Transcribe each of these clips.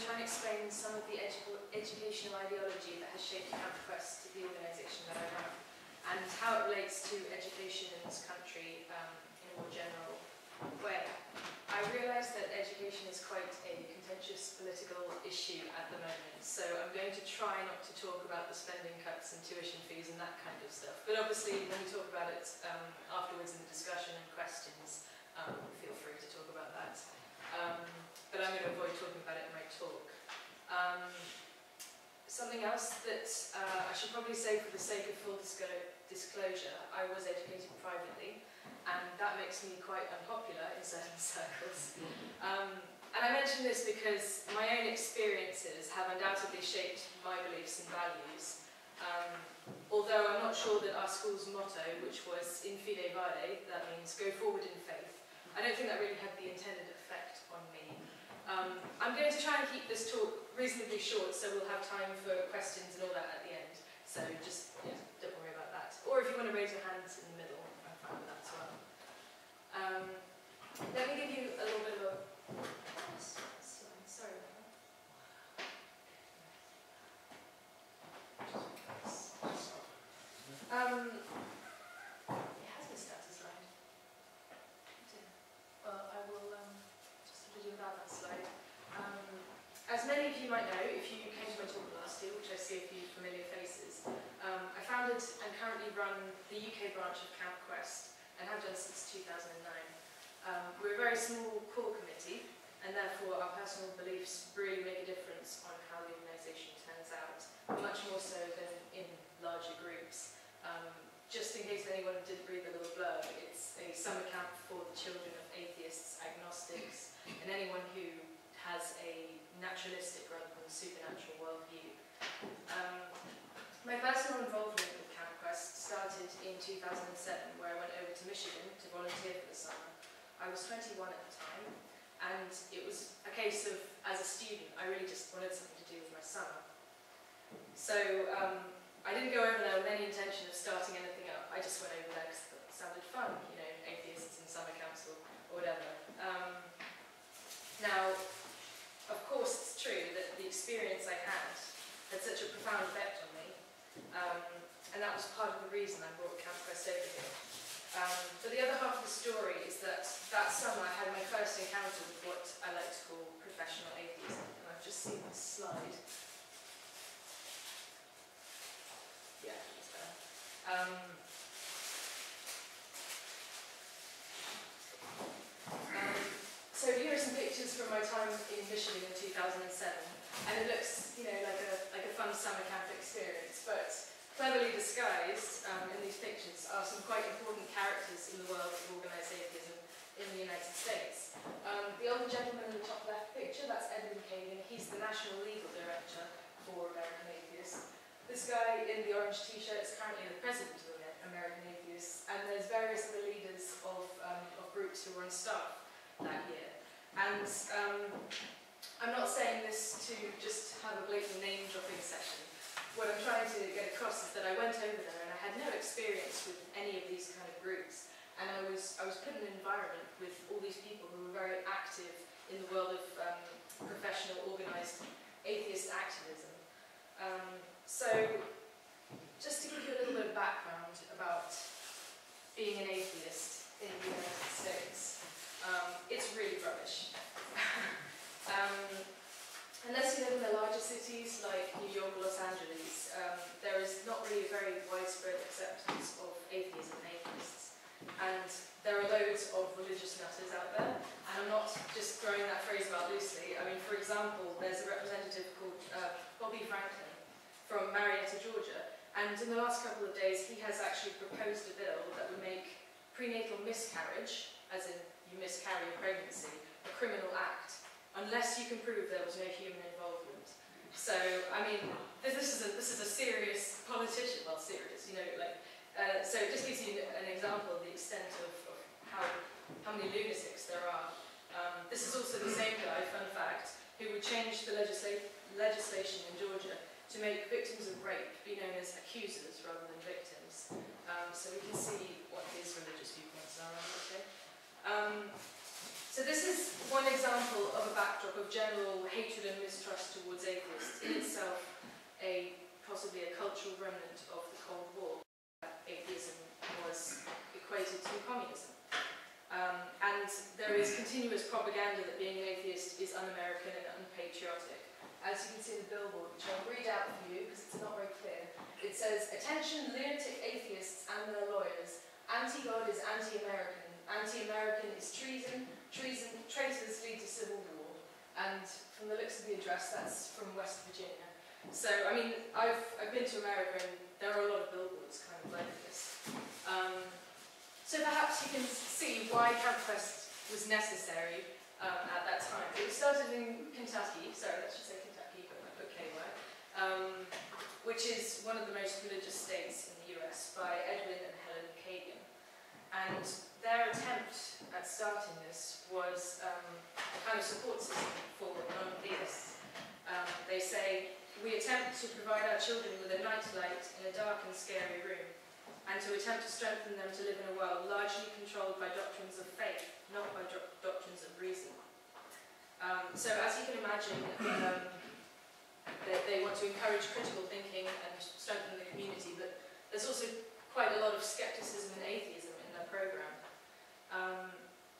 to try and explain some of the edu educational ideology that has shaped CampQuest, to the organisation that I run, and how it relates to education in this country um, in a more general way. I realise that education is quite a contentious political issue at the moment, so I'm going to try not to talk about the spending cuts and tuition fees and that kind of stuff. But obviously, when we talk about it um, afterwards in the discussion and questions, um, feel free to talk about that. Um, but I'm going to avoid talking about it in my talk. Um, something else that uh, I should probably say for the sake of full disclosure, I was educated privately and that makes me quite unpopular in certain circles. Um, and I mention this because my own experiences have undoubtedly shaped my beliefs and values. Um, although I'm not sure that our school's motto, which was in fide vade, that means go forward in faith, I don't think that really had the intended effect on me. Um, I'm going to try and keep this talk reasonably short, so we'll have time for questions and all that at the end. So just yeah, don't worry about that. Or if you want to raise your hands in the middle, I'm fine with that as well. Um, let me give you a little bit of a Branch of CampQuest, and have done since 2009. Um, we're a very small core committee, and therefore our personal beliefs really make a difference on how the organisation turns out, much more so than in larger groups. Um, just in case anyone didn't read the little blurb, it's a summer camp for the children of atheists, agnostics, and anyone who has a naturalistic rather than supernatural worldview. Um, my personal involvement started in 2007 where I went over to Michigan to volunteer for the summer. I was 21 at the time and it was a case of, as a student, I really just wanted something to do with my summer. So um, I didn't go over there with any intention of starting anything up. I just went over there because it sounded fun, you know, atheists in summer council or whatever. Um, now, of course, it's true that the experience I had had such a profound effect on me. Um, and that was part of the reason I brought CampQuest over here. Um, but the other half of the story is that that summer I had my first encounter with what I like to call professional atheism. And I've just seen this slide. Yeah. Um, um, so here are some pictures from my time in Michigan in 2007. And it looks, you know, like a, like a fun summer camp experience. But cleverly disguised um, in these pictures are some quite important characters in the world of organised atheism in the United States. Um, the older gentleman in the top left picture, that's Edmund Kagan. He's the National Legal Director for American Atheists. This guy in the orange t-shirt is currently the president of American Atheists, and there's various other leaders of, um, of groups who were on staff that year. And um, I'm not saying this to just have a blatant name-dropping session what I'm trying to get across is that I went over there and I had no experience with any of these kind of groups. And I was, I was put in an environment with all these people who were very active in the world of um, professional, organised atheist activism. Um, so, just to give you a little bit of background about being an atheist in the United States, um, it's really rubbish. Unless you live in the larger cities like New York or Los Angeles, um, there is not really a very widespread acceptance of atheism and atheists. And there are loads of religious nutters out there, and I'm not just throwing that phrase about loosely. I mean, for example, there's a representative called uh, Bobby Franklin from Marietta, Georgia, and in the last couple of days he has actually proposed a bill that would make prenatal miscarriage, as in you miscarry a pregnancy, a criminal act unless you can prove there was no human involvement. So, I mean, this, is a this is a serious politician, well, serious, you know, like. Uh, so it just gives you an example of the extent of, of how how many lunatics there are. Um, this is also the same guy, fun fact, who would change the legisla legislation in Georgia to make victims of rape be known as accusers rather than victims. Um, so we can see what his religious viewpoints are. Okay. Um, So this is one example of a backdrop of general hatred and mistrust towards atheists, in itself a possibly a cultural remnant of the Cold War. That atheism was equated to communism. Um, and there is continuous propaganda that being an atheist is un-American and unpatriotic. As you can see in the billboard, which I'll read out for you because it's not very clear, it says, Attention lunatic atheists and their lawyers. Anti-God is anti-American. Anti-American is treason. Treason, traitors lead to civil war. And from the looks of the address, that's from West Virginia. So, I mean, I've, I've been to America and there are a lot of billboards kind of like this. Um, so perhaps you can see why CampQuest was necessary um, at that time. It started in Kentucky, sorry, let's just say Kentucky, but I put KY, um, which is one of the most religious states in the US by Edwin and Helen Kagan. And their attempt at starting this was um, a kind of support system for non-theists. Um, they say, we attempt to provide our children with a nightlight in a dark and scary room, and to attempt to strengthen them to live in a world largely controlled by doctrines of faith, not by do doctrines of reason. Um, so as you can imagine, um, they, they want to encourage critical thinking and strengthen the community, but there's also quite a lot of skepticism and atheism in their program. Um,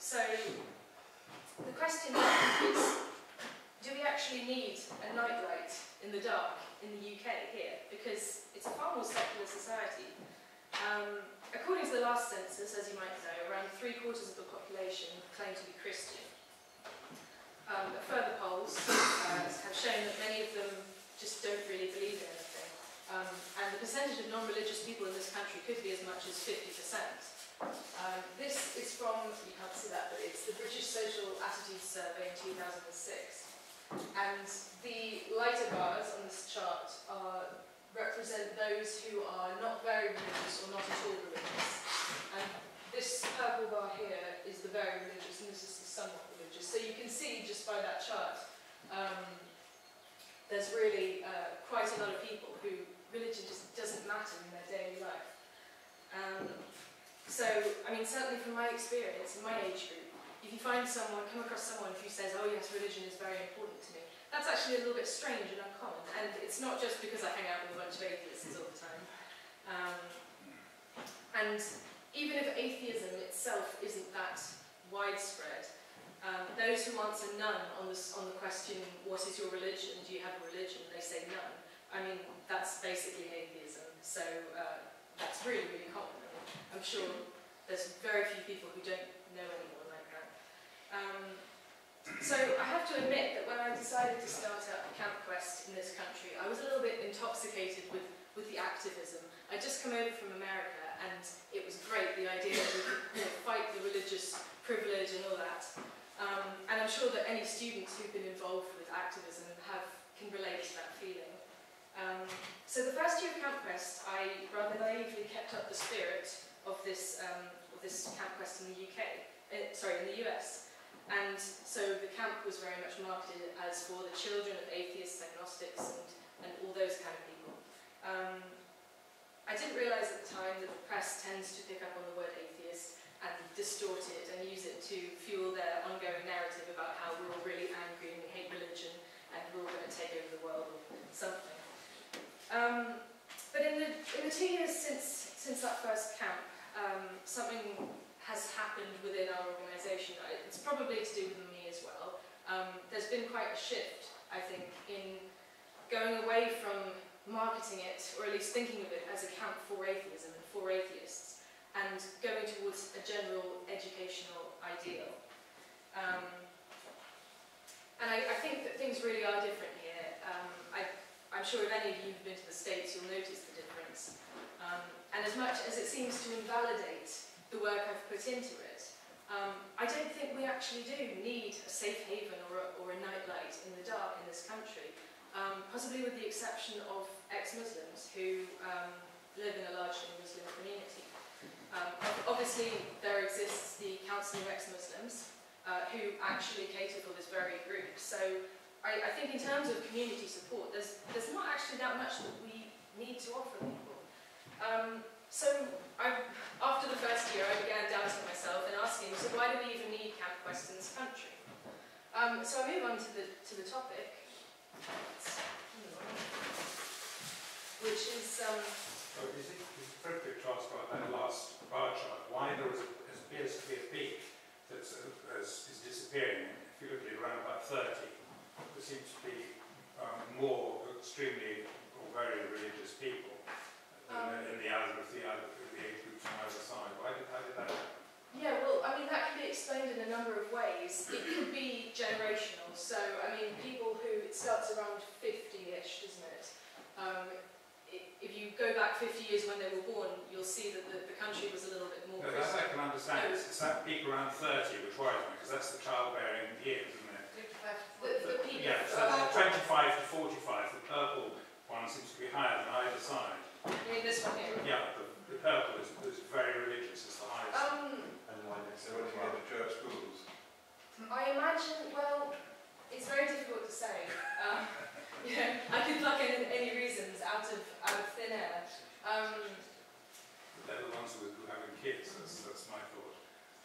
so the question is, do we actually need a nightlight in the dark in the UK here? Because it's a far more secular society. Um, according to the last census, as you might know, around three quarters of the population claim to be Christian. Um, but further polls uh, have shown that many of them just don't really believe in anything. Um, and the percentage of non-religious people in this country could be as much as 50%. Um, this is from, you can't see that, but it's the British Social Attitudes Survey in 2006. And the lighter bars on this chart are, represent those who are not very religious or not at all religious. And this purple bar here is the very religious and this is the somewhat religious. So you can see just by that chart, um, there's really uh, quite a lot of people who religion just doesn't matter in their daily life. Um, so, I mean, certainly from my experience, in my age group, if you find someone, come across someone who says, oh yes, religion is very important to me, that's actually a little bit strange and uncommon. And it's not just because I hang out with a bunch of atheists all the time. Um, and even if atheism itself isn't that widespread, um, those who answer none on, this, on the question, what is your religion, do you have a religion, they say none. I mean, that's basically atheism. So uh, that's really, really common. I mean, I'm sure there's very few people who don't know anyone like that. um, so I have to admit that when I decided to start up CampQuest in this country, I was a little bit intoxicated with, with the activism. I'd just come over from America and it was great, the idea that we could you know, fight the religious privilege and all that. Um, and I'm sure that any students who've been involved with activism have can relate to that feeling. Um, so the first year of CampQuest, I rather naively kept up the spirit of this, um, of this CampQuest in the UK, uh, sorry, in the US. And so the camp was very much marketed as for the children of atheists, agnostics, and, and all those kind of people. Um, I didn't realise at the time that the press tends to pick up on the word atheist and distort it and use it to fuel their ongoing narrative about how we're all really angry and we hate religion and we're all going to take over the world or something. Um, but in the, in the two years since, since that first camp, um, something has happened within our organisation. It's probably to do with me as well. Um, there's been quite a shift, I think, in going away from marketing it, or at least thinking of it as a camp for atheism and for atheists, and going towards a general educational ideal. Um, and I, I, think that things really are different am sure if any of you have been to the States, you'll notice the difference. Um, and as much as it seems to invalidate the work I've put into it. Um, I don't think we actually do need a safe haven or a, or a nightlight in the dark in this country, um, possibly with the exception of ex-Muslims who um, live in a largely Muslim community. Um, obviously, there exists the Council of Ex-Muslims uh, who actually cater for this very group. So I, I think in terms of community support, there's, there's not actually that much that we need to offer people. Um, so I, after the first year, I began doubting myself and asking, so why do we even need camp questions? Um, so I move on to the to the topic, which is um, So is it appropriate to ask about that last bar chart, why there is, appears to be a peak that's, uh, is, is disappearing? If you look at it around about 30, seems to be um, more extremely or very religious people Um, in, the, in the other of the other the age groups on either side. Why did, how did that happen? Yeah, well, I mean, that can be explained in a number of ways. It could be generational. So, I mean, people who, it starts around 50-ish, doesn't it? Um, if you go back 50 years when they were born, you'll see that the, the country was a little bit more No, that I can understand. It's, it's that peak around 30 which worries me, because that's the childbearing years? The, the Yeah, so uh, 25 to 45, the purple one seems to be higher than either side. You mean, this one here. Yeah, the, the purple is, is very religious, it's the highest. Um, And why next to the church schools? I imagine, well, it's very difficult to say. Um, you know, I could pluck in any reasons out of out of thin air. Um, They're the ones who who are having kids, that's, that's my thought.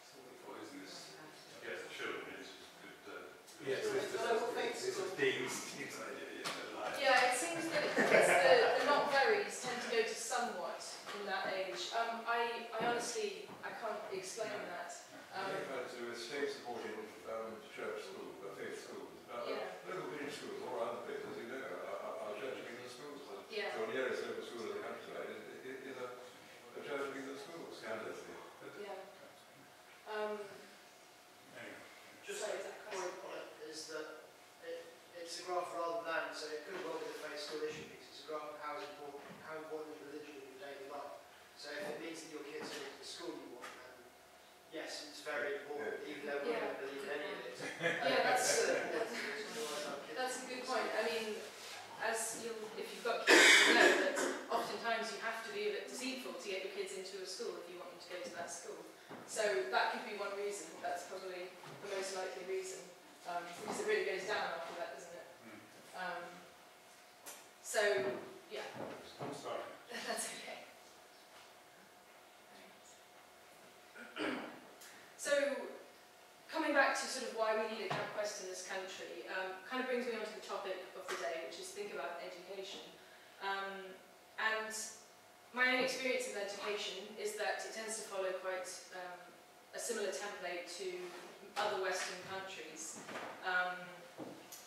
So the thought isn't this? Yes, the children is good. uh, good Yes, school. this is, this is, this is Dean's, Dean's idea, yeah, they're lying. yeah, it seems that it's the, the not verys tend to go to somewhat in that age. Um, I, I honestly, I can't explain that. I Um, think that to do with state supporting um, church schools, uh, faith schools. Uh, Yeah. Little village schools all around the place, as you know, are, are, are Church of England schools. Uh, yeah. The nearest local school in the countryside is, is, is a, a Church of England school, scandalously. Yeah. Um, Anyway, Just sorry, a is that point on it is that it, it's a graph rather than, so it could well be the faith school issue piece, it's a graph of how is important, how important is religion in your daily life. So if it means that your kids are in the school you want, then yes, it's very important, even though we Yeah. don't believe in any of it. yeah, that's It's a, still important to realise our kids. That's a good point. I mean, as you, if you've got kids, you know that oftentimes you have to be a bit deceitful to get your kids into a school if you want them to go to that school. So that could be one reason. That's probably the most likely reason, um, because it really goes down after that, doesn't it? hmm. Um, so yeah, I'm sorry. that's okay. So coming back to sort of why we need a Camp Quest in this country, um, kind of brings me on to the topic of the day, which is think about education. Um, and my own experience of education is that it tends to follow quite um, a similar template to other Western countries. Um,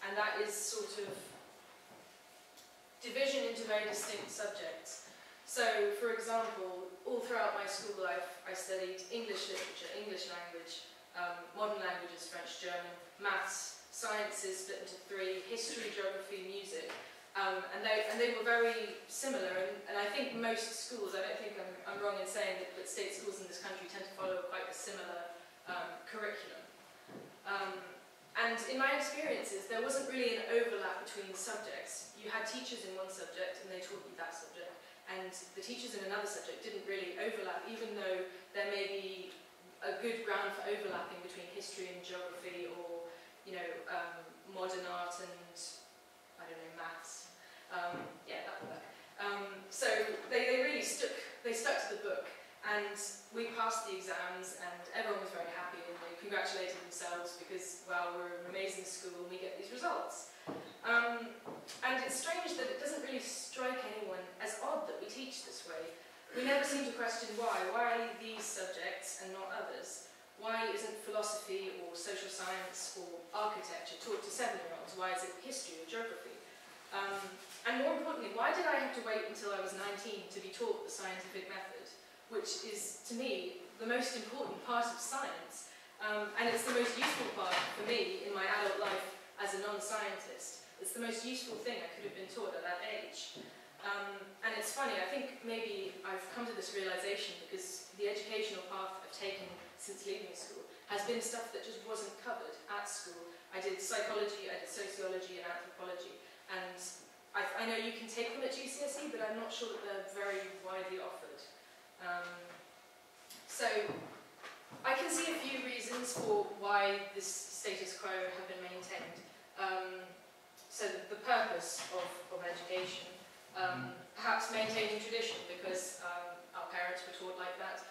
and that is sort of division into very distinct subjects. So, for example, all throughout my school life, I studied English literature, English language, um, modern languages, French, German, maths, sciences split into three, history, geography, music. Um, and, they, and they were very similar, and, and I think most schools, I don't think I'm, I'm wrong in saying that, that state schools in this country tend to follow quite a similar um, curriculum. Um, and in my experiences, there wasn't really an overlap between subjects. You had teachers in one subject and they taught you that subject, and the teachers in another subject didn't really overlap, even though there may be a good ground for overlapping between history and geography or, you know, um, modern art and, I don't know, maths. Um, yeah, that would work. Um, so they, they really stuck, they stuck to the book and we passed the exams and everyone was very happy and they congratulated themselves because, well, we're an amazing school and we get these results. Um, and it's strange that it doesn't really strike anyone as odd that we teach this way. We never seem to question why. Why are these subjects and not others? Why isn't philosophy or social science or architecture taught to seven-year-olds? Why is it history or geography? Um, and more importantly, why did I have to wait until I was 19 to be taught the scientific method, which is, to me, the most important part of science, um, and it's the most useful part for me in my adult life as a non-scientist. It's the most useful thing I could have been taught at that age. Um, and it's funny, I think maybe I've come to this realization because the educational path I've taken since leaving school has been stuff that just wasn't covered at school. I did psychology, I did sociology and anthropology, and I, I know you can take them at GCSE, but I'm not sure that they're very widely offered. Um, so I can see a few reasons for why this status quo have been maintained. Um, so the, the purpose of, of education, um, perhaps maintaining tradition because um, our parents were taught like that,